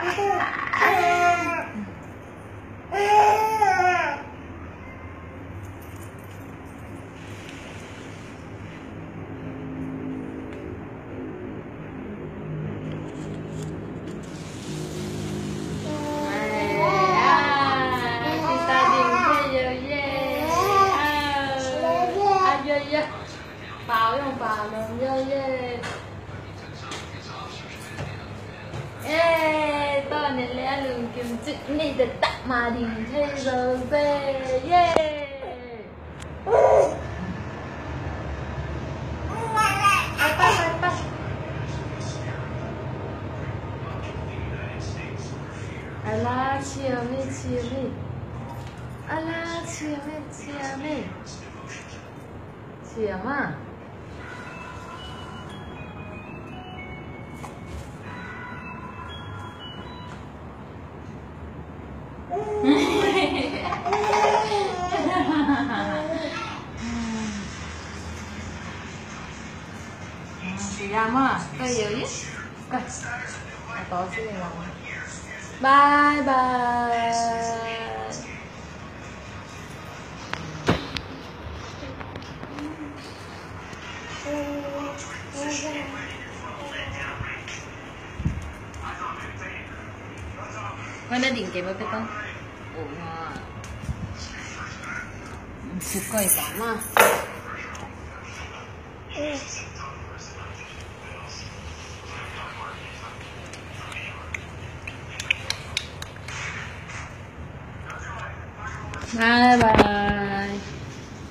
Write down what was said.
哎呀！你到底有没有？保佑保佑，有耶！两轮金子，你的大马蹄推手飞耶。拜拜拜拜。阿拉切妹切妹，阿拉切妹切妹，切嘛。是呀嘛，都有意思。快，我高兴了。拜拜。我那零给我别动。拜拜。